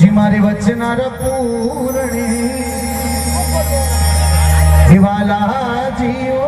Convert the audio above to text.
जी मूर દિવાલા જીઓ